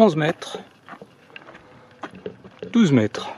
11 mètres, 12 mètres.